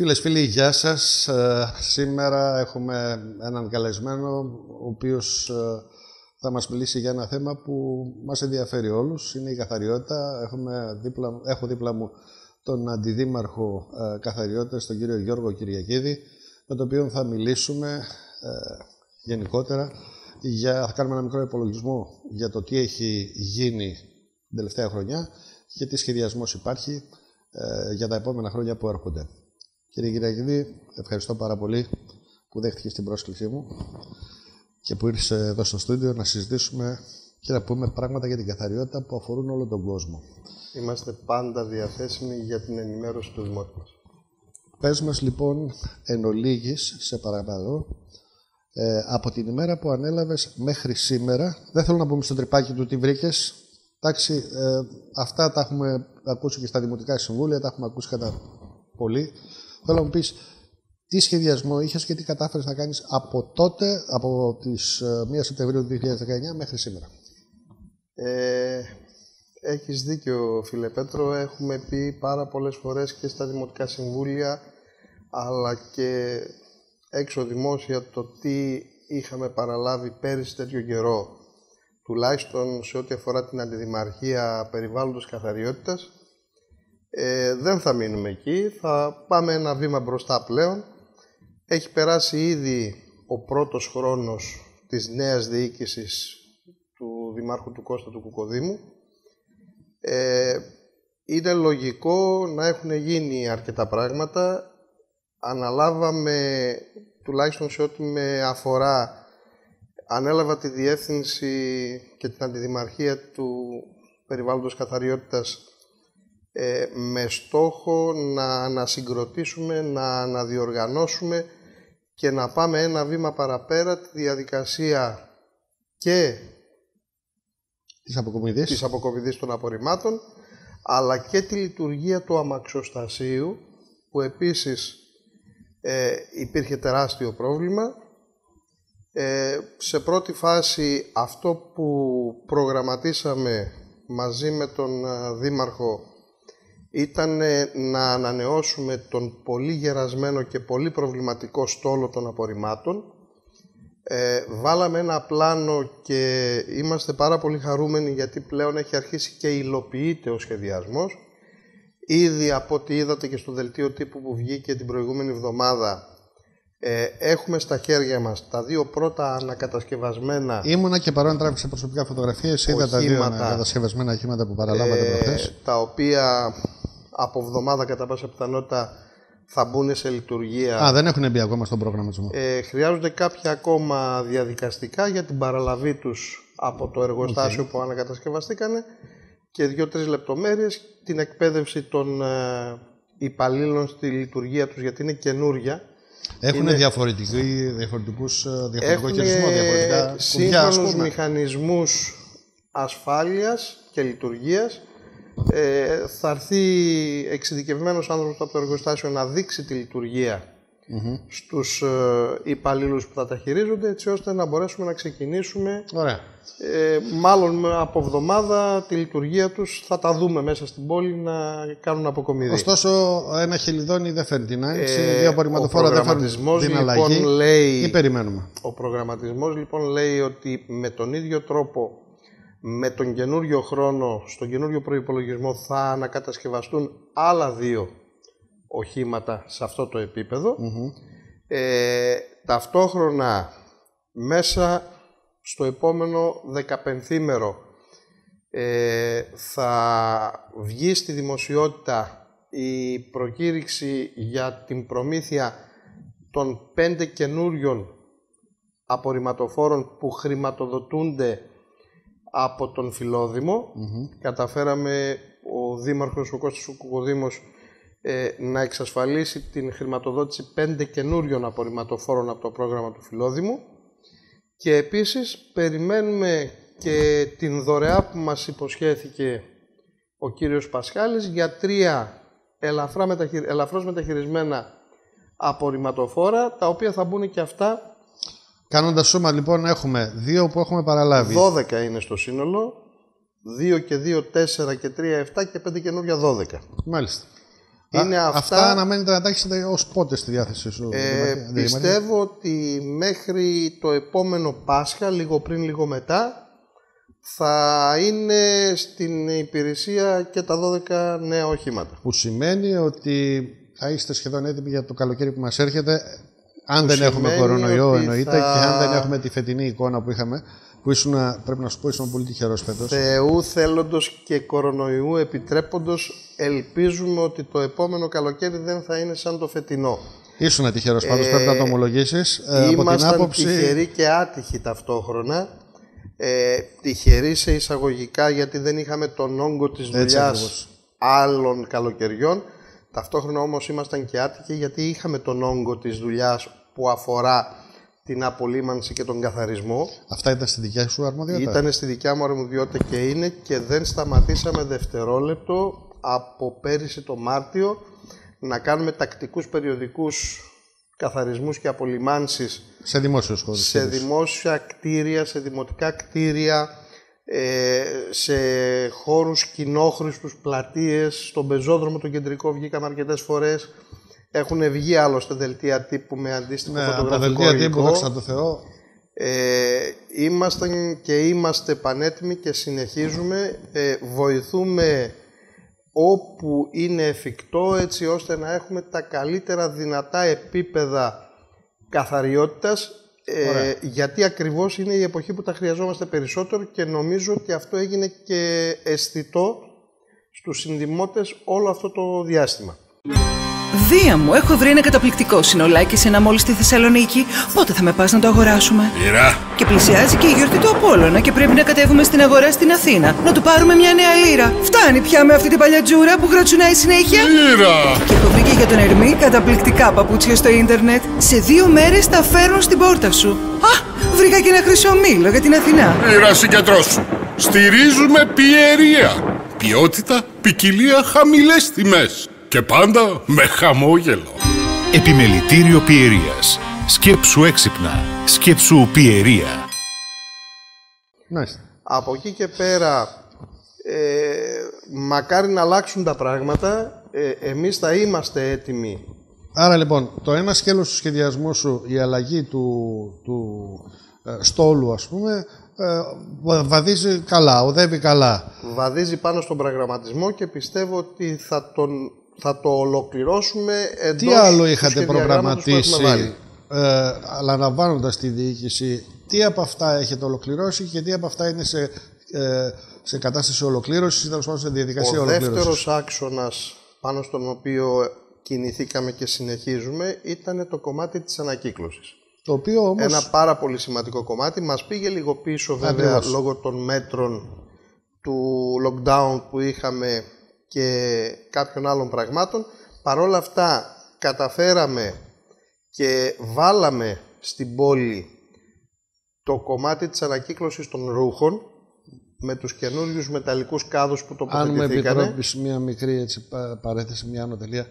Φίλες, φίλοι, γεια σας. Ε, σήμερα έχουμε έναν καλεσμένο, ο οποίος ε, θα μας μιλήσει για ένα θέμα που μας ενδιαφέρει όλους. Είναι η καθαριότητα. Έχουμε δίπλα, έχω δίπλα μου τον Αντιδήμαρχο ε, Καθαριότητας, τον κύριο Γιώργο Κυριακίδη, με τον οποίο θα μιλήσουμε γενικότερα. Για, θα κάνουμε ένα μικρό υπολογισμό για το τι έχει γίνει την τελευταία χρονιά και τι σχεδιασμός υπάρχει για τα επόμενα χρόνια που έρχονται. Κύριε Κυριακίδη, ευχαριστώ πάρα πολύ που δέχτηκες την πρόσκλησή μου και που ήρθες εδώ στο στούντιο να συζητήσουμε και να πούμε πράγματα για την καθαριότητα που αφορούν όλο τον κόσμο. Είμαστε πάντα διαθέσιμοι για την ενημέρωση του Δημότου μας. Πες μας λοιπόν εν ολίγης, σε παρακαλώ, ε, από την ημέρα που ανέλαβες μέχρι σήμερα, δεν θέλω να πούμε στο τρυπάκι του τι βρήκες, εντάξει, ε, αυτά τα έχουμε ακούσει και στα Δημοτικά Συμβούλια, τα έχουμε ακούσει κατά πολύ. Θέλω να μου πεις τι σχεδιασμό είχες και τι κατάφερες να κάνεις από τότε, από τις 1 ε, Σεπτεμβρίου του 2019 μέχρι σήμερα. Ε, έχεις δίκιο φίλε Πέτρο, έχουμε πει πάρα πολλές φορές και στα Δημοτικά Συμβούλια αλλά και έξω δημόσια το τι είχαμε παραλάβει πέρυσι τέτοιο καιρό τουλάχιστον σε ό,τι αφορά την αντιδημαρχία περιβάλλοντος καθαριότητας ε, δεν θα μείνουμε εκεί, θα πάμε ένα βήμα μπροστά πλέον. Έχει περάσει ήδη ο πρώτος χρόνος της νέας διοίκησης του Δημάρχου του Κώστα του Κουκοδήμου. Ε, είναι λογικό να έχουν γίνει αρκετά πράγματα. Αναλάβαμε, τουλάχιστον σε ό,τι με αφορά, ανέλαβα τη διεύθυνση και την αντιδημαρχία του περιβάλλοντος καθαριότητας ε, με στόχο να ανασυγκροτήσουμε, να αναδιοργανώσουμε και να πάμε ένα βήμα παραπέρα τη διαδικασία και της αποκομιδής, της αποκομιδής των απορριμμάτων αλλά και τη λειτουργία του αμαξοστασίου που επίσης ε, υπήρχε τεράστιο πρόβλημα. Ε, σε πρώτη φάση αυτό που προγραμματίσαμε μαζί με τον ε, Δήμαρχο ήταν να ανανεώσουμε τον πολύ γερασμένο και πολύ προβληματικό στόλο των απορριμμάτων. Ε, βάλαμε ένα πλάνο και είμαστε πάρα πολύ χαρούμενοι γιατί πλέον έχει αρχίσει και υλοποιείται ο σχεδιασμός. Ήδη από ό,τι είδατε και στο δελτίο τύπου που βγήκε την προηγούμενη εβδομάδα ε, έχουμε στα χέρια μας τα δύο πρώτα ανακατασκευασμένα Ήμουνα και παρόν τράβηξα προσωπικά φωτογραφίες, είδα τα δύο ανακατασκευασμένα οχήματα που παραλάβατε ε, προχθές. Τα οποία από εβδομάδα κατά πάσα πιθανότητα θα μπουν σε λειτουργία. Α, δεν έχουν μπει ακόμα στον πρόγραμματισμό. Ε, χρειάζονται κάποια ακόμα διαδικαστικά για την παραλαβή τους από το εργοστάσιο που ανακατασκευαστήκανε και δύο-τρεις λεπτομέρειες την εκπαίδευση των ε, υπαλλήλων στη λειτουργία τους γιατί είναι καινούρια. Έχουν είναι... διαφορετικούς, ε, διαφορετικό χειρισμό, διαφορετικά σύγχρονους μηχανισμούς ασφάλειας και λειτουργίας ε, θα έρθει εξειδικευμένος άνθρωπος από το εργοστάσιο να δείξει τη λειτουργία mm-hmm. στους ε, υπαλλήλους που θα τα χειρίζονται έτσι ώστε να μπορέσουμε να ξεκινήσουμε Ωραία. Ε, μάλλον από εβδομάδα τη λειτουργία τους θα τα δούμε μέσα στην πόλη να κάνουν αποκομιδή. Ωστόσο ένα χελιδόνι δεν φέρνει την άνοιξη, ε, δύο απορριμματοφόρα δεν φέρνει την αλλαγή λοιπόν, λέει, ή περιμένουμε. Ο προγραμματισμός λοιπόν λέει ότι με τον ίδιο τρόπο με τον καινούριο χρόνο, στον καινούριο προϋπολογισμό θα ανακατασκευαστούν άλλα δύο οχήματα σε αυτό το επίπεδο. Ε, ταυτόχρονα μέσα στο επόμενο 15 ε, θα βγει στη δημοσιότητα η προκήρυξη για την προμήθεια των πέντε καινούριων απορριμματοφόρων που χρηματοδοτούνται από τον Φιλόδημο. Καταφέραμε ο Δήμαρχος, ο Κώστας Κουκοδήμος, ε, να εξασφαλίσει την χρηματοδότηση πέντε καινούριων απορριμματοφόρων από το πρόγραμμα του Φιλόδημου και επίσης περιμένουμε και την δωρεά που μας υποσχέθηκε ο κύριος Πασχάλης για τρία ελαφρά μεταχειρι... ελαφρώς μεταχειρισμένα απορριμματοφόρα τα οποία θα μπουν και αυτά Κάνοντας σούμα λοιπόν έχουμε δύο που έχουμε παραλάβει. 12 είναι στο σύνολο. 2 και 2, 4 και 3, 7 και 5 καινούργια 12. Μάλιστα. Είναι Α, αυτά, αυτά αναμένεται να τα έχετε ως πότε στη διάθεσή σου. ε, Δημαρχέ; πιστεύω ότι μέχρι το επόμενο Πάσχα, λίγο πριν, λίγο μετά, θα είναι στην υπηρεσία και τα 12 νέα οχήματα. Που σημαίνει ότι θα είστε σχεδόν έτοιμοι για το καλοκαίρι που μας έρχεται. Αν δεν έχουμε σημαίνει κορονοϊό ότι εννοείται θα- και αν δεν έχουμε τη φετινή εικόνα που είχαμε, που ήσουν, πρέπει να σου πω, ήσουν πολύ τυχερός φέτος. Θεού θέλοντος και κορονοϊού επιτρέποντος, ελπίζουμε ότι το επόμενο καλοκαίρι δεν θα είναι σαν το φετινό. Ήσουν τυχερός πάντως, πρέπει να το ομολογήσεις. Ε, από την Ήμασταν άποψη... τυχεροί και άτυχοι ταυτόχρονα. Ε, τυχεροί σε εισαγωγικά γιατί δεν είχαμε τον όγκο της δουλειάς ακριβώς. άλλων καλοκαιριών. Ταυτόχρονα όμως ήμασταν και άτυχοι γιατί είχαμε τον όγκο της δουλειάς που αφορά την απολύμανση και τον καθαρισμό. Αυτά ήταν στη δικιά σου αρμοδιότητα. Ήταν στη δικιά μου αρμοδιότητα και είναι και δεν σταματήσαμε δευτερόλεπτο από πέρυσι το Μάρτιο να κάνουμε τακτικούς περιοδικούς καθαρισμούς και απολυμάνσεις Σε δημόσιους χώρους. σε δημόσια κτίρια, σε δημοτικά κτίρια, ε, σε χώρους κοινόχρηστους, πλατείες, στον πεζόδρομο τον κεντρικό βγήκαμε αρκετές φορές. Έχουν βγει άλλωστε δελτία τύπου με αντίστοιχο Ναι, από τα φωτογραφικό δελτία τύπου, υλικό. δόξα τω Θεώ, Ε, ήμασταν και είμαστε πανέτοιμοι και συνεχίζουμε. Ε, βοηθούμε όπου είναι εφικτό έτσι ώστε να έχουμε τα καλύτερα δυνατά επίπεδα καθαριότητας ε, γιατί ακριβώς είναι η εποχή που τα χρειαζόμαστε περισσότερο και νομίζω ότι αυτό έγινε και αισθητό στους συνδημότες όλο αυτό το διάστημα. Δία μου, έχω βρει ένα καταπληκτικό συνολάκι σε ένα μόλι στη Θεσσαλονίκη. Πότε θα με πας να το αγοράσουμε; Ήρα, Και πλησιάζει και η γιορτή του Απόλλωνα και πρέπει να κατέβουμε στην αγορά στην Αθήνα. Να του πάρουμε μια νέα λίρα. Φτάνει πια με αυτή την παλιά τζούρα που γρατσουνάει συνέχεια. Ήρα! Και έχω βρει και για τον Ερμή καταπληκτικά παπούτσια στο ίντερνετ. Σε δύο μέρες τα φέρνουν στην πόρτα σου. Α, βρήκα και ένα χρυσό μήλο για την Αθηνά. Ήρα συγκεντρώσου. Στηρίζουμε πιερία. Ποιότητα, ποικιλία, χαμηλές τιμές. Και πάντα με χαμόγελο. Επιμελητήριο Πιερίας. Σκέψου έξυπνα. Σκέψου Πιερία. Μάλιστα. Από εκεί και πέρα, ε, μακάρι να αλλάξουν τα πράγματα. Ε, εμείς θα είμαστε έτοιμοι. Άρα λοιπόν, το ένα σκέλος του σχεδιασμού σου, η αλλαγή του, του ε, στόλου, ας πούμε, ε, βα- βαδίζει καλά, οδεύει καλά. Βαδίζει πάνω στον προγραμματισμό και πιστεύω ότι θα, τον, θα το ολοκληρώσουμε εντός Τι άλλο του είχατε σχεδιαγράμματος που έχουμε προγραμματίσει, βάλει. ε, αναλαμβάνοντας τη διοίκηση, τι από αυτά έχετε ολοκληρώσει και τι από αυτά είναι σε, ε, σε κατάσταση ολοκλήρωσης ή τέλος πάντων σε διαδικασία Ο ολοκλήρωσης; δεύτερος άξονας πάνω στον οποίο κινηθήκαμε και συνεχίζουμε ήταν το κομμάτι της ανακύκλωσης. Το οποίο όμως... Ένα πάρα πολύ σημαντικό κομμάτι. Μας πήγε λίγο πίσω βέβαια Ακριβώς. λόγω των μέτρων του lockdown που είχαμε και κάποιων άλλων πραγμάτων. Παρόλα αυτά καταφέραμε και βάλαμε στην πόλη το κομμάτι της ανακύκλωσης των ρούχων με τους καινούριους μεταλλικούς κάδους που Αν μου τοποθετηθήκανε. επιτρέπεις μια μικρή έτσι, πα- παρέθεση, μια ανωτελεία,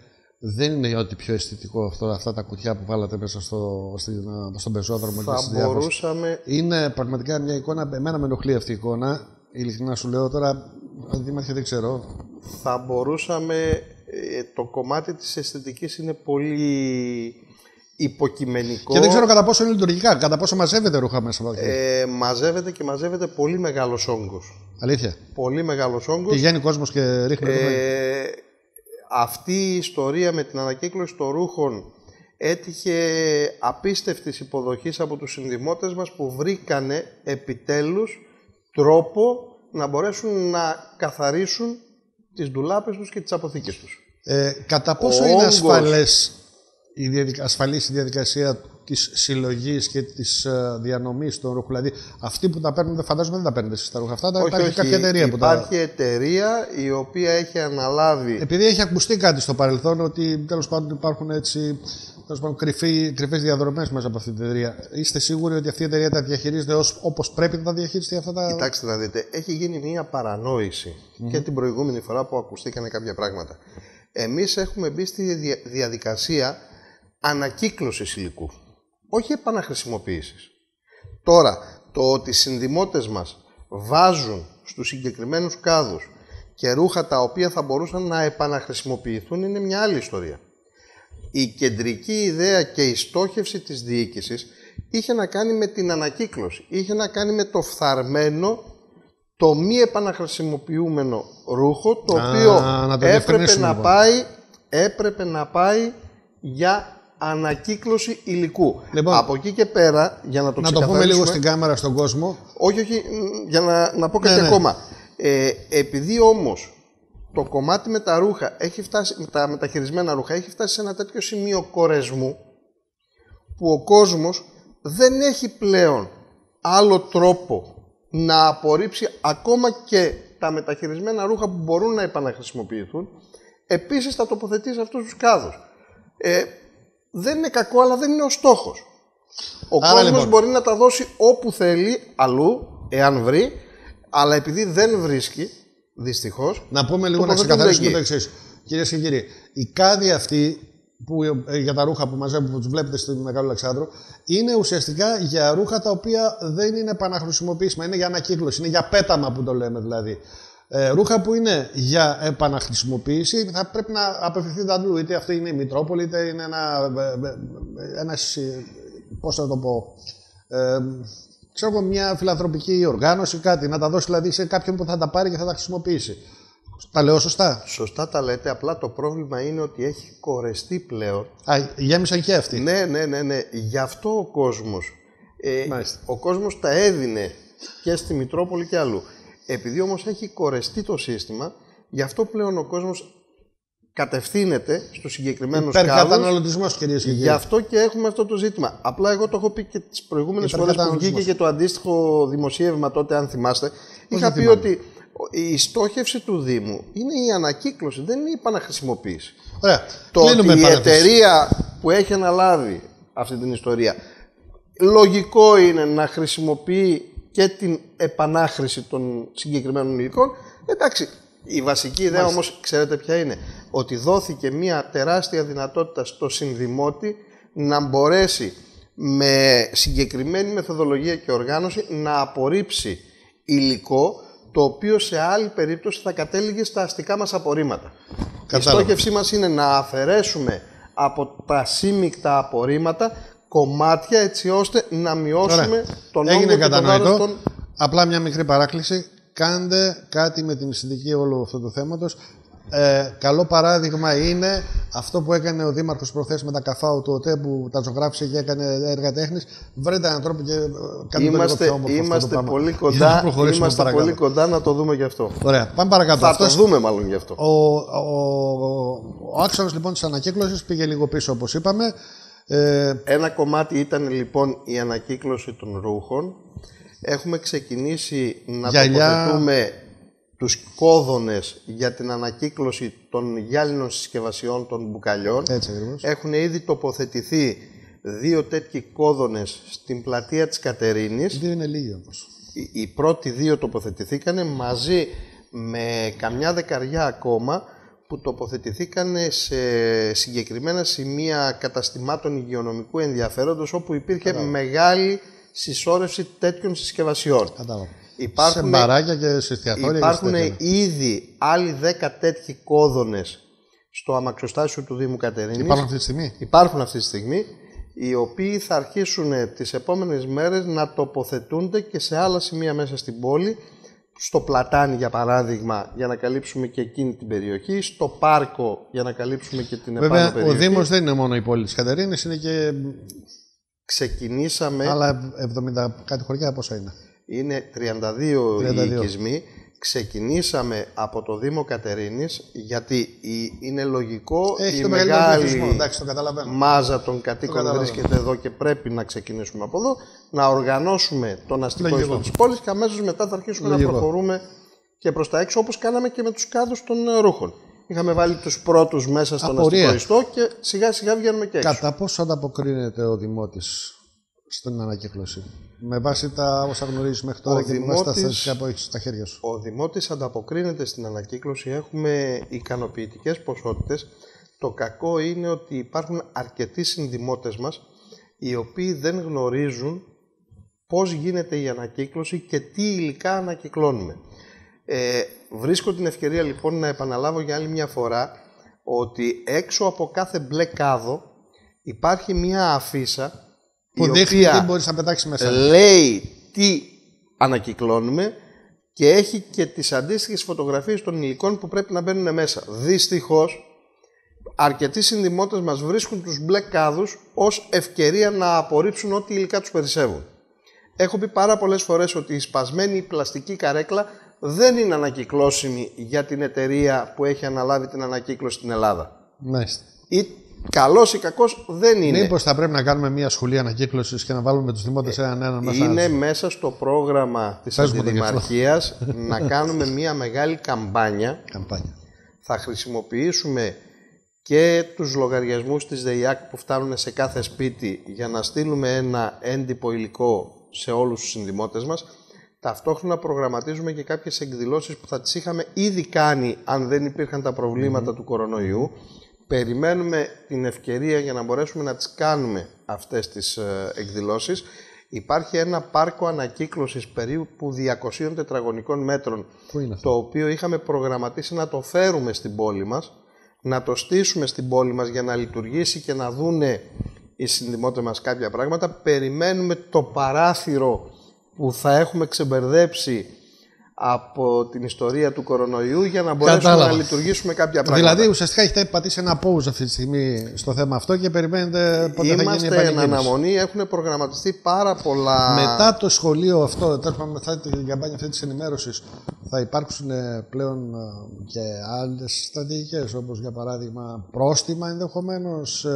δεν είναι ό,τι πιο αισθητικό αυτό, αυτά τα κουτιά που βάλατε μέσα στο, στην, στον πεζόδρομο και Θα στις διάφορες. μπορούσαμε Είναι πραγματικά μια εικόνα, εμένα με ενοχλεί αυτή η εικόνα, ειλικρινά σου λέω τώρα, δήμαρχε δεν ξέρω, θα μπορούσαμε ε, το κομμάτι της αισθητικής είναι πολύ υποκειμενικό και δεν ξέρω κατά πόσο είναι λειτουργικά, κατά πόσο μαζεύεται ρούχα μέσα από εκεί. ε, μαζεύεται και μαζεύεται πολύ μεγάλος όγκος Αλήθεια. πολύ μεγάλος όγκος Πηγαίνει κόσμος και ρίχνει ρούχα. ε, αυτή η ιστορία με την ανακύκλωση των ρούχων έτυχε απίστευτης υποδοχής από τους συνδημότες μας που βρήκανε επιτέλους τρόπο να μπορέσουν να καθαρίσουν τις ντουλάπες τους και τις αποθήκες τους. Ε, κατά πόσο Ο είναι όγκος- ασφαλές η διαδικα... ασφαλής η διαδικασία της συλλογής και της ε, διανομής των ρούχων; Δηλαδή, αυτοί που τα παίρνουν, δεν φαντάζομαι δεν τα παίρνετε εσείς τα ρούχα αυτά. τα υπάρχει κάποια εταιρεία που τα... Υπάρχει εταιρεία η οποία έχει αναλάβει Επειδή έχει ακουστεί κάτι στο παρελθόν ότι τέλος πάντων υπάρχουν έτσι τέλος πάντων, κρυφοί, κρυφές διαδρομές μέσα από αυτή την εταιρεία. Είστε σίγουροι ότι αυτή η εταιρεία τα διαχειρίζεται ως, όπως πρέπει να τα διαχειριστεί αυτά τα... Κοιτάξτε να δείτε, έχει γίνει μια παρανόηση και την προηγούμενη φορά που ακουστήκανε κάποια πράγματα. Εμείς έχουμε μπει στη δια- διαδικασία ανακύκλωσης υλικού, όχι επαναχρησιμοποίησης. Τώρα, το ότι οι συνδημότες μας βάζουν στους συγκεκριμένους κάδους και ρούχα τα οποία θα μπορούσαν να επαναχρησιμοποιηθούν είναι μια άλλη ιστορία. Η κεντρική ιδέα και η στόχευση της διοίκησης είχε να κάνει με την ανακύκλωση, είχε να κάνει με το φθαρμένο, το μη επαναχρησιμοποιούμενο ρούχο, το Α, οποίο να το έπρεπε διευκρινίσουμε, να, λοιπόν. πάει, έπρεπε να πάει για ανακύκλωση υλικού. Λοιπόν, Από εκεί και πέρα, για να το Να το πούμε λίγο ξεκαθαρίσουμε- στην κάμερα στον κόσμο. όχι, όχι, μ, για να, να πω κάτι Ναι, ναι. ακόμα. Ε, επειδή όμως το κομμάτι με τα ρούχα έχει φτάσει, με τα μεταχειρισμένα ρούχα έχει φτάσει σε ένα τέτοιο σημείο κορεσμού που ο κόσμος δεν έχει πλέον άλλο τρόπο να απορρίψει ακόμα και τα μεταχειρισμένα ρούχα που μπορούν να επαναχρησιμοποιηθούν επίσης θα τοποθετεί σε αυτούς τους κάδους. Ε, δεν είναι κακό αλλά δεν είναι ο στόχος. Ο Άρα, κόσμος λοιπόν. μπορεί να τα δώσει όπου θέλει, αλλού, εάν βρει, αλλά επειδή δεν βρίσκει, δυστυχώς, Να πούμε λίγο να τοποθετούνται ξεκαθαρίσουμε εκεί. το εξής. Κυρίες και κύριοι, οι κάδοι αυτοί που, ε, για τα ρούχα που μαζεύουμε, που τους βλέπετε στη Μεγάλο Αλεξάνδρο, είναι ουσιαστικά για ρούχα τα οποία δεν είναι επαναχρησιμοποιήσιμα. Είναι για ανακύκλωση, είναι για πέταμα που το λέμε δηλαδή. Ε, ρούχα που είναι για επαναχρησιμοποίηση θα πρέπει να απευθυνθείτε αλλού. Είτε αυτή είναι η Μητρόπολη, είτε είναι ένα. ε, ε, ένας, ε, πώς θα το πω. Ε, ξέρω εγώ, μια φιλανθρωπική οργάνωση, κάτι. Να τα δώσει δηλαδή σε κάποιον που θα τα πάρει και θα τα χρησιμοποιήσει. Τα λέω σωστά; Σωστά τα λέτε, απλά το πρόβλημα είναι ότι έχει κορεστεί πλέον. Α, γέμισαν και αυτοί. Ναι, ναι, ναι, ναι. Γι' αυτό ο κόσμος, ε, Μάλιστα. ο κόσμος τα έδινε και στη Μητρόπολη και αλλού. Επειδή όμως έχει κορεστεί το σύστημα, γι' αυτό πλέον ο κόσμος κατευθύνεται στους συγκεκριμένους κάδους. Υπερκαταναλωτισμό, κυρίες και κύριοι. Γι' αυτό και έχουμε αυτό το ζήτημα. Απλά εγώ το έχω πει και τις προηγούμενες φορές που Υπερκαταναλωτισμός. βγήκε και το αντίστοιχο δημοσίευμα τότε, αν θυμάστε. Είχα πει θυμάμαι. ότι η στόχευση του Δήμου είναι η ανακύκλωση, δεν είναι η επαναχρησιμοποίηση. Ωραία. Το Κλείνουμε ότι η παρένθεση. εταιρεία που έχει αναλάβει αυτή την ιστορία λογικό είναι να χρησιμοποιεί και την επανάχρηση των συγκεκριμένων υλικών. Εντάξει, η βασική ιδέα όμως ξέρετε ποια είναι; Ότι δόθηκε μια τεράστια δυνατότητα στο συνδημότη να μπορέσει με συγκεκριμένη μεθοδολογία και οργάνωση να απορρίψει υλικό το οποίο σε άλλη περίπτωση θα κατέληγε στα αστικά μας απορρίμματα. Κατάλαβα. Η στόχευσή μας είναι να αφαιρέσουμε από τα σύμμικτα απορρίμματα κομμάτια έτσι ώστε να μειώσουμε Ωραία. τον Έγινε όγκο και το βάρος κατανοητό. των... Απλά μια μικρή παράκληση. Κάντε κάτι με την συνδική όλου αυτού του θέματος. Ε, καλό παράδειγμα είναι αυτό που έκανε ο Δήμαρχος προχθές με τα καφάου του ΟΤΕ που τα ζωγράφησε και έκανε έργα τέχνης. Βρείτε έναν τρόπο και ε, κάντε το λίγο Είμαστε, πιο όμορφο αυτό το είμαστε, πράγμα. πολύ Για να κοντά, προχωρήσουμε είμαστε παρακάτω. πολύ κοντά να το δούμε γι' αυτό. Ωραία, πάμε παρακάτω. Θα Αυτός- το δούμε μάλλον γι' αυτό. Ο, ο, ο άξονας λοιπόν της ανακύκλωσης πήγε λίγο πίσω όπως είπαμε. Ε, Ένα κομμάτι ήταν λοιπόν η ανακύκλωση των ρούχων. Έχουμε ξεκινήσει να Γυαλιά. τοποθετούμε τους κόδωνες για την ανακύκλωση των γυάλινων συσκευασιών των μπουκαλιών. έτσι ακριβώς. Έχουν ήδη τοποθετηθεί δύο τέτοιοι κόδωνες στην πλατεία της Κατερίνης. Δύο είναι λίγοι όμως. Οι, οι πρώτοι δύο τοποθετηθήκαν μαζί με καμιά δεκαριά ακόμα που τοποθετηθήκαν σε συγκεκριμένα σημεία καταστημάτων υγειονομικού ενδιαφέροντος όπου υπήρχε μεγάλη συσσόρευση τέτοιων συσκευασιών. Κατάλαβα. Υπάρχουν- σε μπαράκια και σε εστιατόρια. Υπάρχουν και σε τέτοια. ήδη άλλοι 10 τέτοιοι κόδωνες στο αμαξοστάσιο του Δήμου Κατερίνης. Υπάρχουν αυτή τη στιγμή; Υπάρχουν αυτή τη στιγμή, οι οποίοι θα αρχίσουν τις επόμενες μέρες να τοποθετούνται και σε άλλα σημεία μέσα στην πόλη, στο Πλατάνι για παράδειγμα, για να καλύψουμε και εκείνη την περιοχή, στο Πάρκο για να καλύψουμε και την επάνω Βέβαια, ο περιοχή. Δήμος δεν είναι μόνο η πόλη της Κατερίνης, είναι και Ξεκινήσαμε, άλλα 70 κάτι χωριά. Πόσα είναι; είναι 32, 32. οι οικισμοί, ξεκινήσαμε από το Δήμο Κατερίνης, γιατί η- είναι λογικό Έχει η το μεγαλύτερο μεγάλη πληθυσμό. Εντάξει, το καταλαβαίνω. μάζα των κατοίκων καταλαβαίνω. βρίσκεται εδώ και πρέπει να ξεκινήσουμε από εδώ, να οργανώσουμε τον αστικό Λογικό. ιστό της πόλης και αμέσως μετά θα αρχίσουμε Λογικό. να προχωρούμε και προς τα έξω όπως κάναμε και με τους κάδους των ε, ρούχων. Είχαμε βάλει τους πρώτους μέσα στον Απορία. αστικό ιστό και σιγά σιγά βγαίνουμε και έξω. Κατά πόσο ανταποκρίνεται ο Δημότης στην ανακύκλωση, με βάση τα όσα γνωρίζεις μέχρι τώρα Ο και με βάση τα Δημότης- στατιστικά που έχει στα χέρια σου. Ο Δημότης ανταποκρίνεται στην ανακύκλωση, έχουμε ικανοποιητικές ποσότητες. Το κακό είναι ότι υπάρχουν αρκετοί συνδημότες μας οι οποίοι δεν γνωρίζουν πώς γίνεται η ανακύκλωση και τι υλικά ανακυκλώνουμε. Ε, βρίσκω την ευκαιρία λοιπόν να επαναλάβω για άλλη μια φορά ότι έξω από κάθε μπλε κάδο υπάρχει μια αφίσα Που η δείχνει οποία τι μπορείς να πετάξεις μέσα. λέει τι ανακυκλώνουμε και έχει και τις αντίστοιχες φωτογραφίες των υλικών που πρέπει να μπαίνουν μέσα. Δυστυχώς, αρκετοί συνδημότες μας βρίσκουν τους μπλε κάδους ως ευκαιρία να απορρίψουν ό,τι υλικά τους περισσεύουν. Έχω πει πάρα πολλές φορές ότι η σπασμένη πλαστική καρέκλα δεν είναι ανακυκλώσιμη για την εταιρεία που έχει αναλάβει την ανακύκλωση στην Ελλάδα. Μάλιστα. Ή καλός ή κακός δεν είναι. Μήπως θα πρέπει να κάνουμε μια σχολή ανακύκλωσης και να βάλουμε τους δημότες έναν έναν μέσα. Είναι μέσα στο πρόγραμμα της Πες μου το γι' αυτό. Αντιδημαρχίας να κάνουμε μια μεγάλη καμπάνια. Καμπάνια. Θα χρησιμοποιήσουμε και τους λογαριασμούς της ΔΕΙΑΚ που φτάνουν σε κάθε σπίτι για να στείλουμε ένα έντυπο υλικό σε όλους τους συνδημότες μας. Ταυτόχρονα προγραμματίζουμε και κάποιες εκδηλώσεις που θα τις είχαμε ήδη κάνει αν δεν υπήρχαν τα προβληματα του κορονοϊού. Περιμένουμε την ευκαιρία για να μπορέσουμε να τις κάνουμε αυτές τις ε, εκδηλώσεις. Υπάρχει ένα πάρκο ανακύκλωσης περίπου 200 τετραγωνικών μέτρων Πού είναι αυτό; το οποίο είχαμε προγραμματίσει να το φέρουμε στην πόλη μας, να το στήσουμε στην πόλη μας για να λειτουργήσει και να δούνε οι συνδημότες μας κάποια πράγματα. Περιμένουμε το παράθυρο που θα έχουμε ξεμπερδέψει από την ιστορία του κορονοϊού για να μπορέσουμε Κατάλαβα. να λειτουργήσουμε κάποια πράγματα. Δηλαδή ουσιαστικά έχετε πατήσει ένα pause αυτή τη στιγμή στο θέμα αυτό και περιμένετε πότε θα γίνει η Είμαστε εν επανεκκίνηση. αναμονή, έχουν προγραμματιστεί πάρα πολλά... Μετά το σχολείο αυτό, τέλος πάντων μετά την καμπάνια αυτή της ενημέρωσης, θα υπάρξουν ε, πλέον ε, και άλλες στρατηγικές, όπως για παράδειγμα πρόστιμα ενδεχομένως.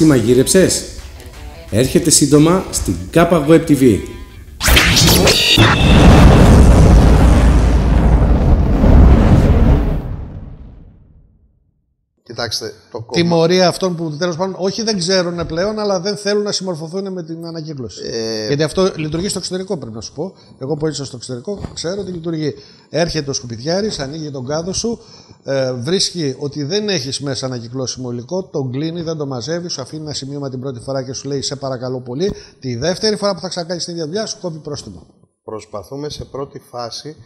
Εσύ μαγείρεψες; Έρχεται σύντομα στην ΚΑΠΑ Web TV. Κοιτάξτε, το κόμμα... Τιμωρία αυτών που τέλος πάντων όχι δεν ξέρουν πλέον, αλλά δεν θέλουν να συμμορφωθούν με την ανακύκλωση. Ε, Γιατί αυτό λειτουργεί στο εξωτερικό, πρέπει να σου πω. Εγώ που ήρθα στο εξωτερικό, ξέρω ότι λειτουργεί. Έρχεται ο σκουπιδιάρης, ανοίγει τον κάδο σου, ε, βρίσκει ότι δεν έχεις μέσα ανακυκλώσιμο υλικό, τον κλείνει, δεν το μαζεύεις, σου αφήνει ένα σημείωμα την πρώτη φορά και σου λέει Σε παρακαλώ πολύ. Τη δεύτερη φορά που θα ξανακάνει την ίδια δουλειά, σου κόβει πρόστιμο. Προσπαθούμε σε πρώτη φάση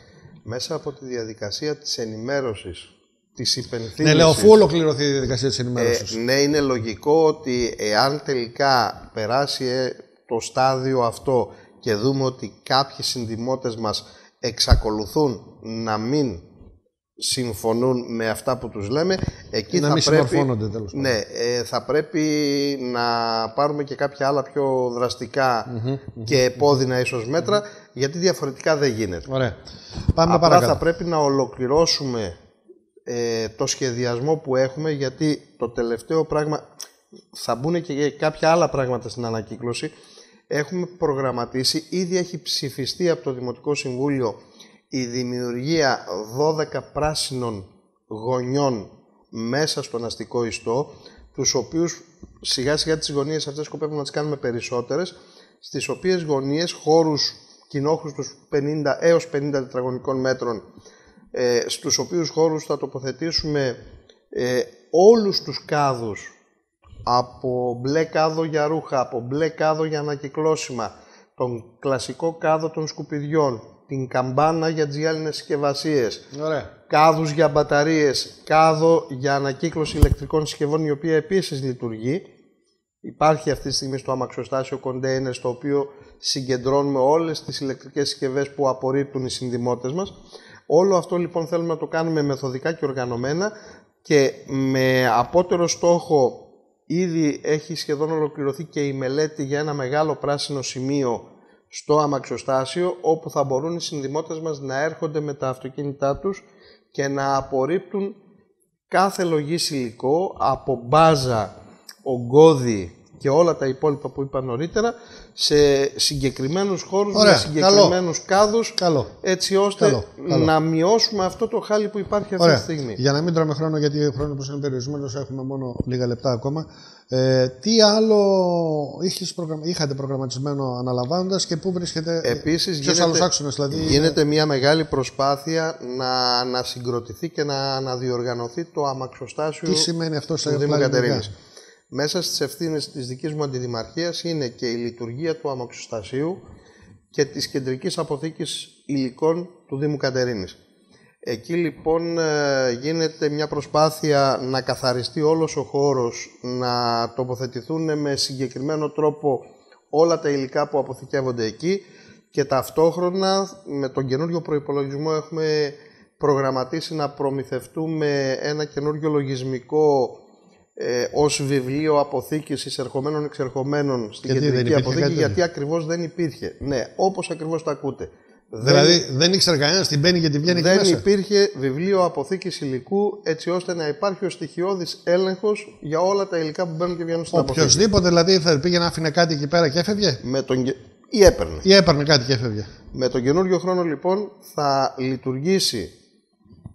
μέσα από τη διαδικασία της ενημέρωσης, της υπενθύμησης. Ναι, λέω, αφού ολοκληρωθεί η διαδικασία της ενημέρωσης. Ε, ναι, είναι λογικό ότι εάν τελικά περάσει ε, το στάδιο αυτό και δούμε ότι κάποιοι συνδημότες μας εξακολουθούν να μην συμφωνούν με αυτά που τους λέμε, εκεί Να θα μην πρέπει, συμμορφώνονται, τέλος πάντων. ναι, ε, θα πρέπει να πάρουμε και κάποια άλλα πιο δραστικα και επώδυνα ίσως μέτρα, γιατί διαφορετικά δεν γίνεται. Ωραία. Πάμε Απλά παρακάτω. θα πρέπει να ολοκληρώσουμε ε, το σχεδιασμό που έχουμε γιατί το τελευταίο πράγμα θα μπουν και κάποια άλλα πράγματα στην ανακύκλωση. Έχουμε προγραμματίσει, ήδη έχει ψηφιστεί από το Δημοτικό Συμβούλιο η δημιουργία 12 πράσινων γωνιών μέσα στον αστικό ιστό, τους οποίους σιγά σιγά τις γωνίες αυτές σκοπεύουμε να τις κάνουμε περισσότερες, στις οποίες γωνίες χώρους κοινόχρηστους 50 έως 50 τετραγωνικών μέτρων ε, στους οποίους χώρους θα τοποθετήσουμε ε, όλους τους κάδους από μπλε κάδο για ρούχα, από μπλε κάδο για ανακυκλώσιμα, τον κλασικό κάδο των σκουπιδιών, την καμπάνα για τις γυάλινες συσκευασίες, Ωραία. κάδους για μπαταρίες, κάδο για ανακύκλωση ηλεκτρικών συσκευών η οποία επίσης λειτουργεί. Υπάρχει αυτή τη στιγμή στο αμαξοστάσιο κοντέινερ στο οποίο συγκεντρώνουμε όλες τις ηλεκτρικές συσκευές που απορρίπτουν οι συνδημότες μας. Όλο αυτό λοιπόν θέλουμε να το κάνουμε μεθοδικά και οργανωμένα και με απότερο στόχο ήδη έχει σχεδόν ολοκληρωθεί και η μελέτη για ένα μεγάλο πράσινο σημείο στο αμαξοστάσιο όπου θα μπορούν οι συνδημότες μας να έρχονται με τα αυτοκίνητά τους και να απορρίπτουν κάθε λογή υλικό από μπάζα, ογκώδη και όλα τα υπόλοιπα που είπα νωρίτερα σε συγκεκριμένους χώρους Ωραία, με συγκεκριμένους κάδους Καλό. έτσι ώστε Καλό, καλό. να μειώσουμε αυτό το χάλι που υπάρχει αυτή Ωραία. τη στιγμή. Για να μην τρώμε χρόνο, γιατί ο χρόνος που είναι περιορισμένος, έχουμε μόνο λίγα λεπτά ακόμα. Ε, τι άλλο είχες προγραμμα... είχατε προγραμματισμένο αναλαμβάνοντας και πού βρίσκεται. Επίσης Ποιος άλλος άξονας, δηλαδή. γίνεται μια μεγάλη προσπάθεια να ανασυγκροτηθεί και να αναδιοργανωθεί το αμαξοστάσιο Τι σημαίνει αυτό σε του Δήμου απλά Κατερίνης. ελληνικά; Μέσα στις ευθύνες της δικής μου αντιδημαρχίας είναι και η λειτουργία του αμαξοστασίου και της κεντρικής αποθήκης υλικών του Δήμου Κατερίνης. Εκεί λοιπόν ε, γίνεται μια προσπάθεια να καθαριστεί όλος ο χώρος, να τοποθετηθούν με συγκεκριμένο τρόπο όλα τα υλικά που αποθηκεύονται εκεί και ταυτόχρονα με τον καινούριο προϋπολογισμό έχουμε προγραμματίσει να προμηθευτούμε ένα καινούριο λογισμικό ε, ως βιβλίο αποθήκης εισερχομένων εξερχομένων στην Γιατί δεν κεντρική υπήρχε αποθήκη κάτι γιατί ακριβώς δεν υπήρχε. Ναι, όπως ακριβώς το ακούτε. Δηλαδή δεν ήξερε κανένας τι μπαίνει και τι βγαίνει εκεί δεν μέσα; υπήρχε βιβλίο αποθήκης υλικού έτσι ώστε να υπάρχει ο στοιχειώδης έλεγχος για όλα τα υλικά που μπαίνουν και βγαίνουν στην αποθήκη. Οποιοδήποτε δηλαδή θα πήγε να άφηνε κάτι εκεί πέρα και έφευγε; Με τον... γε- ή έπαιρνε. Ή έπαιρνε κάτι και έφευγε. Με τον καινούριο χρόνο λοιπόν θα λειτουργήσει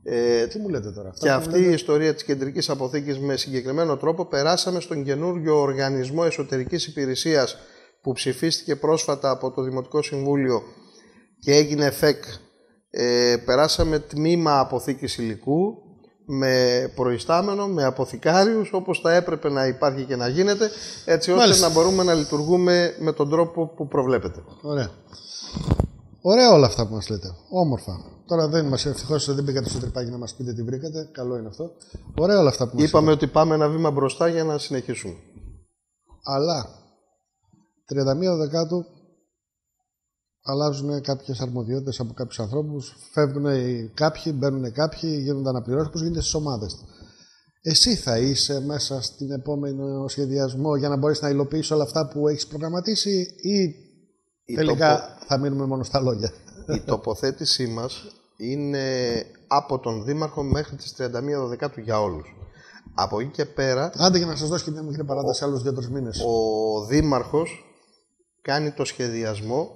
ε, Τι μου λέτε τώρα. αυτά και που αυτή η ιστορία της κεντρικής αποθήκης με συγκεκριμένο τρόπο περάσαμε στον καινούριο οργανισμό εσωτερικής υπηρεσίας που ψηφίστηκε πρόσφατα από το Δημοτικό Συμβούλιο και έγινε ΦΕΚ. Ε, περάσαμε τμήμα αποθήκης υλικού με προϊστάμενο, με αποθηκάριους όπως θα έπρεπε να υπάρχει και να γίνεται έτσι ώστε Μάλιστα. να μπορούμε να λειτουργούμε με τον τρόπο που προβλέπετε. Ωραία. Ωραία όλα αυτά που μας λέτε. Όμορφα. Τώρα δεν μα ευτυχώς δεν μπήκατε στο τρυπάκι να μας πείτε τι βρήκατε. Καλό είναι αυτό. Ωραία όλα αυτά που μας Είπαμε ότι πάμε ένα βήμα μπροστά για να συνεχίσουμε. Αλλά 31 Δεκάτου αλλάζουν κάποιες αρμοδιότητες από κάποιους ανθρώπους. Φεύγουν οι κάποιοι, μπαίνουν κάποιοι, γίνονται αναπληρώσεις. Πώ γίνεται στις ομάδες. Εσύ θα είσαι μέσα στην επόμενο σχεδιασμό για να μπορέσει να υλοποιήσει όλα αυτά που έχεις προγραμματίσει, ή Η τελικά θα μείνουμε μόνο στα λόγια. Η τοποθέτησή μας είναι από τον Δήμαρχο μέχρι τις 31 Δεκάτου για όλους. Από εκεί και πέρα, Άντε για να σας δώσω και μια μικρή παράταση άλλους δύο-τρεις μήνες. ο Δήμαρχος κάνει το σχεδιασμό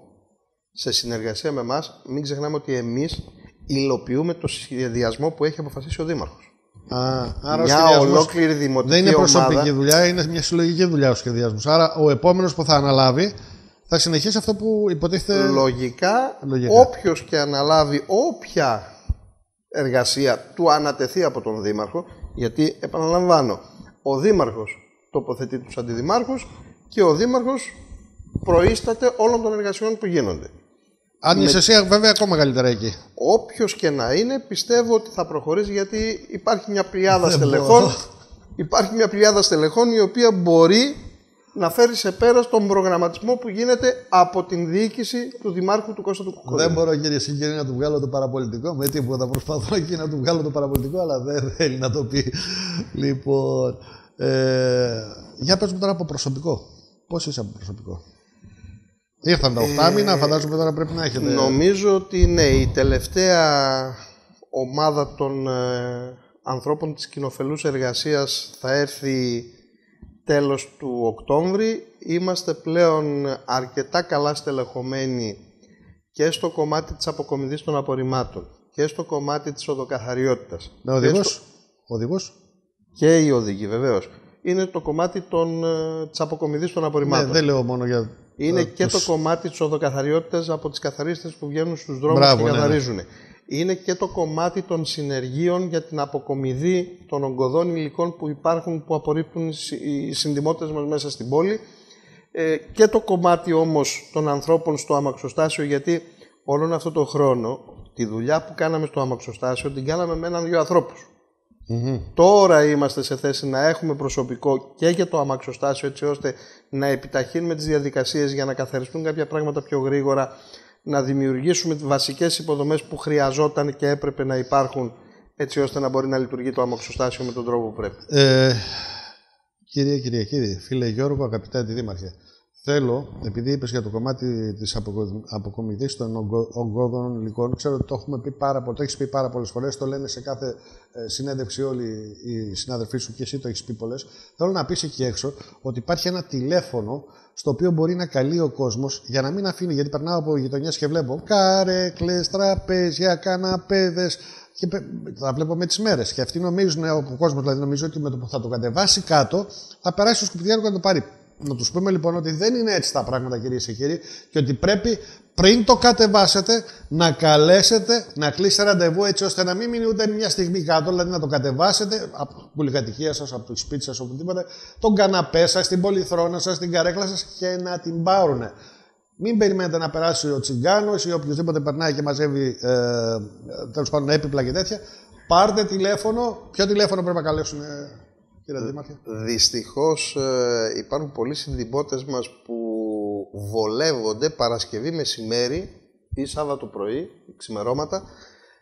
σε συνεργασία με εμάς. Μην ξεχνάμε ότι εμείς υλοποιούμε το σχεδιασμό που έχει αποφασίσει ο Δήμαρχος. Α, άρα ο Μια σχεδιασμός ολόκληρη δημοτική Δεν είναι προσωπική ομάδα. δουλειά, είναι μια συλλογική δουλειά ο σχεδιασμός. Άρα ο επόμενος που θα αναλάβει θα συνεχίσει αυτό που υποτίθεται. Λογικά, Λογικά. όποιος και αναλάβει όποια εργασία του ανατεθεί από τον Δήμαρχο, γιατί επαναλαμβάνω, ο Δήμαρχος τοποθετεί τους αντιδημάρχους και ο Δήμαρχος προείσταται όλων των εργασιών που γίνονται. Αν είσαι εσύ, βέβαια, ακόμα καλύτερα εκεί. Όποιος και να είναι, πιστεύω ότι θα προχωρήσει γιατί υπάρχει μια πλειάδα στελεχών. Υπάρχει μια πλειάδα στελεχών η οποία μπορεί να φέρει σε πέρα τον προγραμματισμό που γίνεται από την διοίκηση του Δημάρχου του Κώστα του Κουκκούδη. Δεν μπορώ, κύριε Συγκυρή, να του βγάλω το παραπολιτικό. Με τίποτα προσπαθώ εκεί να του βγάλω το παραπολιτικό, αλλά δεν θέλει να το πει. Λοιπόν. Ε, για πες μου τώρα από προσωπικό. Πώς είσαι από προσωπικό; Ήρθαν τα 8 μήνα, φαντάζομαι τώρα πρέπει να έχετε. Νομίζω ότι ναι, η τελευταία ομάδα των ε, ανθρώπων της κοινοφελούς εργασίας θα έρθει τέλος του Οκτώβρη. Είμαστε πλέον αρκετά καλά στελεχωμένοι και στο κομμάτι της αποκομιδής των απορριμμάτων και στο κομμάτι της οδοκαθαριότητας. Με οδηγός; Και, στο- Οδηγός; και οι οδηγοί βεβαίως. Είναι το κομμάτι των, ε, της αποκομιδής των Ναι, απορριμμάτων. δεν λέω μόνο για. Είναι ε, και τους- το κομμάτι της οδοκαθαριότητας από τις καθαρίστες που βγαίνουν στους δρόμους Μπράβο, και ναι, ναι. Καθαρίζουν. Είναι και το κομμάτι των συνεργείων για την αποκομιδή των ογκωδών υλικών που υπάρχουν, που απορρίπτουν οι συ- οι συνδημότες μας μέσα στην πόλη. Ε, και το κομμάτι όμως των ανθρώπων στο αμαξοστάσιο, γιατί όλον αυτό το χρόνο τη δουλειά που κάναμε στο αμαξοστάσιο την κάναμε με έναν-δυο ανθρώπους. Τώρα είμαστε σε θέση να έχουμε προσωπικό και για το αμαξοστάσιο έτσι ώστε να επιταχύνουμε τις διαδικασίες για να καθαριστούν κάποια πράγματα πιο γρήγορα, να δημιουργήσουμε τις βασικές υποδομές που χρειαζόταν και έπρεπε να υπάρχουν έτσι ώστε να μπορεί να λειτουργεί το αμαξοστάσιο με τον τρόπο που πρέπει. Ε, κύριε, κύριε, κύριε, φίλε Γιώργο, αγαπητέ αντιδήμαρχε, θέλω, επειδή είπες για το κομμάτι της αποκομιδής των ογκο- ογκώδων υλικών, ξέρω ότι το έχουμε πει πάρα πολύ, το έχεις πει πάρα πολλές φορές, το λένε σε κάθε ε, συνέντευξη όλοι οι συνάδελφοί σου και εσύ το έχεις πει πολλές. Θέλω να πεις εκεί έξω ότι υπάρχει ένα τηλέφωνο στο οποίο μπορεί να καλεί ο κόσμος για να μην αφήνει, γιατί περνάω από γειτονιές και βλέπω καρέκλε, τραπέζια, καναπέδες. Και πε- τα βλέπω με τις μέρες. Και αυτοί νομίζουν, ο κόσμος δηλαδή νομίζει ότι με το που θα το κατεβάσει κάτω, θα περάσει στο σκουπιδιάρικο να το πάρει. Να τους πούμε λοιπόν ότι δεν είναι έτσι τα πράγματα, κυρίες και κύριοι, και ότι πρέπει πριν το κατεβάσετε να καλέσετε, να κλείσετε ραντεβού έτσι ώστε να μην μείνει ούτε μια στιγμή κάτω, δηλαδή να το κατεβάσετε από την πολυκατοικία σας, από το σπίτι σας, οπουδήποτε, τον καναπέ σας, την πολυθρόνα σας, την καρέκλα σας και να την πάρουν. Μην περιμένετε να περάσει ο τσιγκάνος ή οποιοδήποτε περνάει και μαζεύει ε, τέλος πάντων έπιπλα και τέτοια. Πάρτε τηλέφωνο. Ποιο τηλέφωνο πρέπει να καλέσουν, ε, κύριε Δήμαρχε. Δυστυχώς ε, υπάρχουν πολλοί συνδημότες μας που βολεύονται Παρασκευή μεσημέρι ή Σάββατο πρωί, ξημερώματα,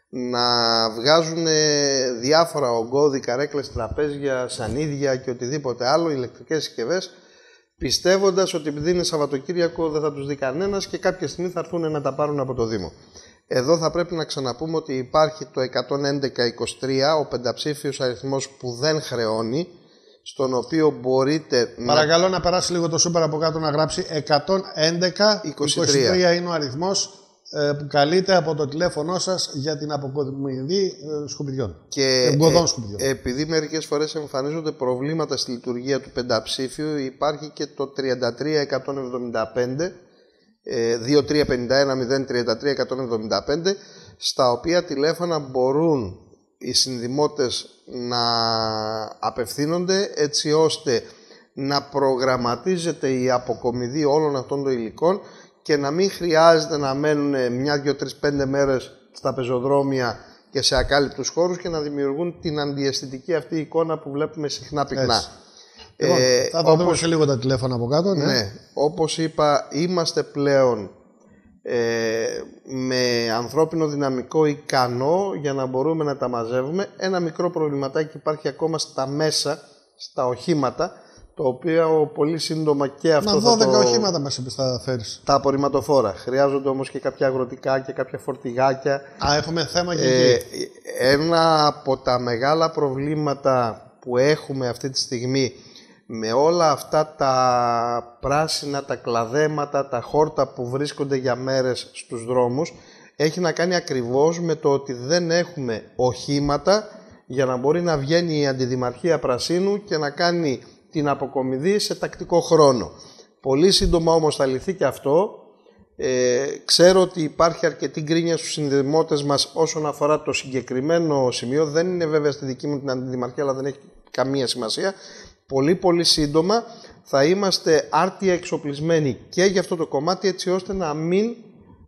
να βγάζουν ε, διάφορα ογκώδη, καρέκλες, τραπέζια, σανίδια και οτιδήποτε άλλο, ηλεκτρικές συσκευές, πιστεύοντας ότι επειδή είναι Σαββατοκύριακο δεν θα τους δει κανένας και κάποια στιγμή θα έρθουν να τα πάρουν από το Δήμο. Εδώ θα πρέπει να ξαναπούμε ότι υπάρχει το 11123, ο πενταψήφιος αριθμός που δεν χρεώνει, στον οποίο μπορείτε να Παρακαλώ να περάσει λίγο το σούπερ από κάτω να γράψει 111 23 είναι ο αριθμός που καλείται από το τηλέφωνό σας για την αποκομιδή ε, σκουπιδιών. Και Εγκωδών ε, σκουπιδιών. επειδή μερικές φορές εμφανίζονται προβλήματα στη λειτουργία του πενταψήφιου, υπάρχει και το 33175, ε, 2351-033-175, στα οποία τηλέφωνα μπορούν οι συνδημότες να απευθύνονται έτσι ώστε να προγραμματίζεται η αποκομιδή όλων αυτών των υλικών και να μην χρειάζεται να μένουν μια, δύο, τρεις, πέντε μέρες στα πεζοδρόμια και σε ακάλυπτους χώρους και να δημιουργούν την αντιαισθητική αυτή εικόνα που βλέπουμε συχνά πυκνά. Έτσι. Λοιπόν, Ε, θα το δούμε όπως- σε λίγο τα τηλέφωνα από κάτω. Ναι. ναι, όπως είπα, είμαστε πλέον ε, με ανθρώπινο δυναμικό ικανό για να μπορούμε να τα μαζεύουμε. Ένα μικρό προβληματάκι υπάρχει ακόμα στα μέσα, στα οχήματα, το οποίο πολύ σύντομα και αυτό Μα θα 12 το... οχήματα μα είπε θα φέρεις. Τα απορριμματοφόρα. Χρειάζονται όμως και κάποια αγροτικά και κάποια φορτηγάκια. Α, έχουμε θέμα και Ε, εκεί. ένα από τα μεγάλα προβλήματα που έχουμε αυτή τη στιγμή με όλα αυτά τα πράσινα, τα κλαδέματα, τα χόρτα που βρίσκονται για μέρες στους δρόμους έχει να κάνει ακριβώς με το ότι δεν έχουμε οχήματα για να μπορεί να βγαίνει η Αντιδημαρχία Πρασίνου και να κάνει την αποκομιδή σε τακτικό χρόνο. Πολύ σύντομα όμως θα λυθεί και αυτό ε, ξέρω ότι υπάρχει αρκετή γκρίνια στους συνδημότες μας όσον αφορά το συγκεκριμένο σημείο. Δεν είναι βέβαια στη δική μου την αντιδημαρχία, αλλά δεν έχει καμία σημασία. Πολύ πολύ σύντομα θα είμαστε άρτια εξοπλισμένοι και για αυτό το κομμάτι έτσι ώστε να μην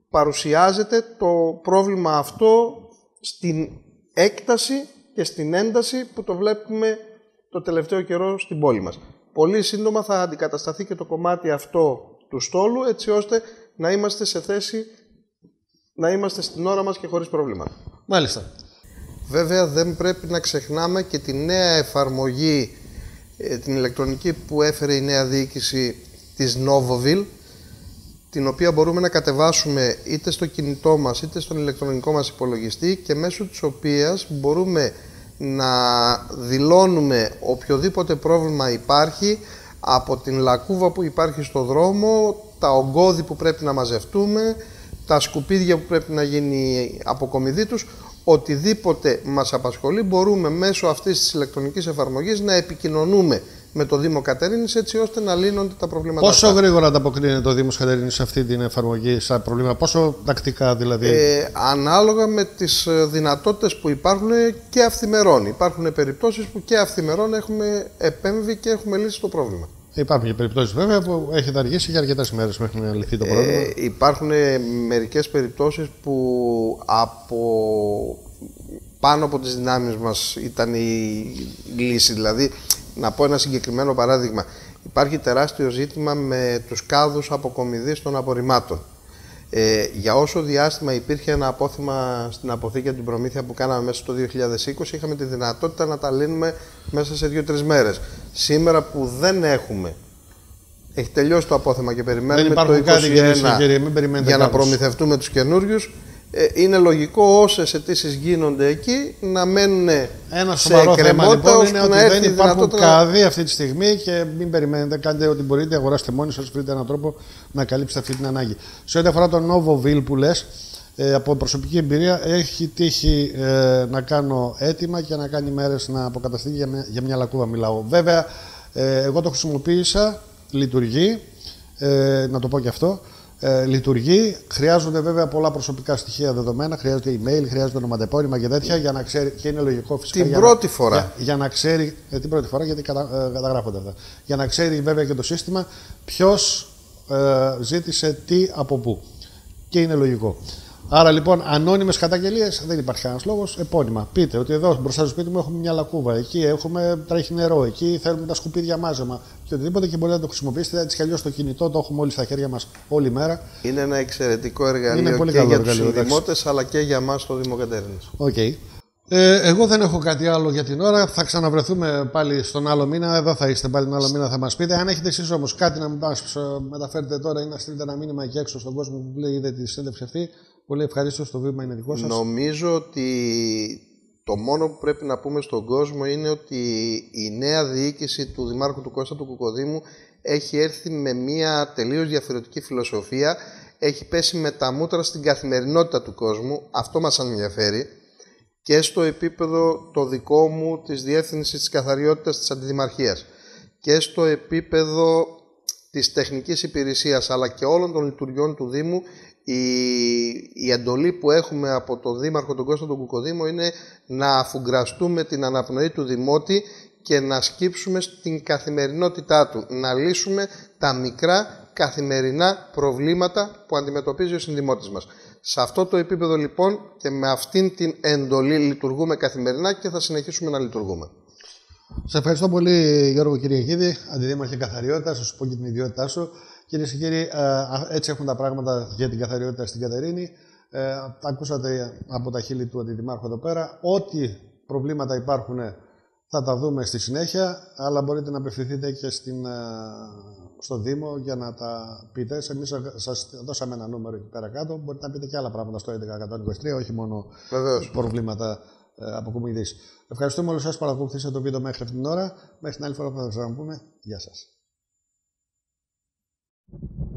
παρουσιάζεται το πρόβλημα αυτό στην έκταση και στην ένταση που το βλέπουμε το τελευταίο καιρό στην πόλη μας. Πολύ σύντομα θα αντικατασταθεί και το κομμάτι αυτό του στόλου έτσι ώστε να είμαστε σε θέση να είμαστε στην ώρα μας και χωρίς προβλήματα. Μάλιστα. Βέβαια δεν πρέπει να ξεχνάμε και τη νέα εφαρμογή ε, την ηλεκτρονική που έφερε η νέα διοίκηση της Novoville την οποία μπορούμε να κατεβάσουμε είτε στο κινητό μας είτε στον ηλεκτρονικό μας υπολογιστή και μέσω της οποίας μπορούμε να δηλώνουμε οποιοδήποτε πρόβλημα υπάρχει από την λακκούβα που υπάρχει στο δρόμο, τα ογκώδη που πρέπει να μαζευτούμε, τα σκουπίδια που πρέπει να γίνει η αποκομιδή τους, οτιδήποτε μας απασχολεί μπορούμε μέσω αυτής της ηλεκτρονικής εφαρμογής να επικοινωνούμε με το Δήμο Κατερίνης έτσι ώστε να λύνονται τα προβλήματα Πόσο αυτά. γρήγορα ανταποκρίνεται το Δήμος Κατερίνης σε αυτή την εφαρμογή, σαν προβλήμα, πόσο τακτικά δηλαδή; Ε, ανάλογα με τις ε, δυνατότητες που υπάρχουν και αυθημερών. Υπάρχουν περιπτώσεις που και αυθημερών έχουμε επέμβει και έχουμε λύσει το πρόβλημα. Υπάρχουν και περιπτώσεις βέβαια που έχετε αργήσει για αρκετές μέρες μέχρι να λυθεί το πρόβλημα. Ε, υπάρχουν ε, μερικές περιπτώσεις που από πάνω από τις δυνάμεις μας ήταν η λύση. Δηλαδή, να πω ένα συγκεκριμένο παράδειγμα. Υπάρχει τεράστιο ζήτημα με τους κάδους αποκομιδής των απορριμμάτων. Ε, για όσο διάστημα υπήρχε ένα απόθυμα στην αποθήκη από την προμήθεια που κάναμε μέσα στο 2020, είχαμε τη δυνατότητα να τα λύνουμε μέσα σε δύο-τρεις μέρες. Σήμερα που δεν έχουμε, έχει τελειώσει το απόθεμα και περιμένουμε το 2021 για να προμηθευτούμε τους καινούριους, ε, είναι λογικό όσες αιτήσεις γίνονται εκεί να μένουν Ένα σοβαρό θέμα λοιπόν είναι ότι δεν υπάρχουν καδί αυτή τη στιγμή και μην περιμένετε, κάντε ό,τι μπορείτε, αγοράστε μόνοι σας, βρείτε έναν τρόπο να καλύψετε αυτή την ανάγκη. Σε ό,τι αφορά τον Novo Ville που λες, ε, από προσωπική εμπειρία έχει τύχει ε, να κάνω έτοιμα και να κάνει μέρες να αποκαταστήσει για μια, για μια λακκούβα μιλάω. Βέβαια, ε, εγώ το χρησιμοποίησα, λειτουργεί, ε, να το πω και αυτό ε, λειτουργεί. Χρειάζονται βέβαια πολλά προσωπικά στοιχεία δεδομένα, χρειάζεται email, χρειάζεται ονοματεπώνυμα και τέτοια για να ξέρει. και είναι λογικό φυσικά. Την πρώτη φορά. Για, για, να ξέρει. Ε, την πρώτη φορά γιατί κατα, ε, καταγράφονται αυτά. Για να ξέρει βέβαια και το σύστημα ποιος ε, ζήτησε τι από πού. Και είναι λογικό. Άρα λοιπόν, ανώνυμες καταγγελίες δεν υπάρχει κανένας λόγος. Επώνυμα. Πείτε ότι εδώ μπροστά στο σπίτι μου έχουμε μια λακκούβα. Εκεί έχουμε τρέχει νερό. Εκεί θέλουμε τα σκουπίδια μάζεμα. Και οτιδήποτε και μπορείτε να το χρησιμοποιήσετε. Έτσι κι αλλιώς το κινητό το έχουμε όλοι στα χέρια μας όλη μέρα. Είναι ένα εξαιρετικό εργαλείο Είναι πολύ και για τους δημότες αλλά και για εμά στο Δήμο Κατέρινη. Okay. Ε, εγώ δεν έχω κάτι άλλο για την ώρα. Θα ξαναβρεθούμε πάλι στον άλλο μήνα. Εδώ θα είστε πάλι τον άλλο μήνα, θα μας πείτε. Αν έχετε εσείς όμως κάτι να μα μεταφέρετε τώρα ή να στείλετε ένα μήνυμα εκεί έξω στον κόσμο που λέει τη συνέντευξη αυτή, Πολύ ευχαρίστω, το βήμα είναι δικό σας. Νομίζω ότι το μόνο που πρέπει να πούμε στον κόσμο είναι ότι η νέα διοίκηση του Δημάρχου του Κώστα του Κουκοδήμου έχει έρθει με μια τελείως διαφορετική φιλοσοφία, έχει πέσει με τα μούτρα στην καθημερινότητα του κόσμου, αυτό μας ενδιαφέρει, και στο επίπεδο το δικό μου της Διεύθυνσης της Καθαριότητας της Αντιδημαρχίας. Και στο επίπεδο της τεχνικής υπηρεσίας αλλά και όλων των λειτουργιών του Δήμου η, η εντολή που έχουμε από τον Δήμαρχο τον Κώστα τον Κουκοδήμο είναι να αφουγκραστούμε την αναπνοή του Δημότη και να σκύψουμε στην καθημερινότητά του, να λύσουμε τα μικρά καθημερινά προβλήματα που αντιμετωπίζει ο συνδημότης μας. Σε αυτό το επίπεδο λοιπόν και με αυτήν την εντολή λειτουργούμε καθημερινά και θα συνεχίσουμε να λειτουργούμε. Σε ευχαριστώ πολύ Γιώργο Κυριακίδη, Αντιδήμαρχε Καθαριότητας, σου πω και την ιδιότητά σου. Κυρίες και κύριοι, ε, έτσι έχουν τα πράγματα για την καθαριότητα στην Κατερίνη. Ε, ακούσατε από τα χείλη του Αντιδημάρχου εδώ πέρα. Ό,τι προβλήματα υπάρχουν θα τα δούμε στη συνέχεια, αλλά μπορείτε να απευθυνθείτε και στην, ε, στο Δήμο για να τα πείτε. Εμείς σας δώσαμε ένα νούμερο εκεί πέρα κάτω. Μπορείτε να πείτε και άλλα πράγματα στο 1123, όχι μόνο Βεβαίως. προβλήματα ε, από κουμιδής. Ευχαριστούμε όλους σας που παρακολουθήσατε το βίντεο μέχρι αυτήν την ώρα. Μέχρι την άλλη φορά που θα σας ξαναπούμε. Γεια σας. Thank you.